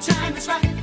time is right.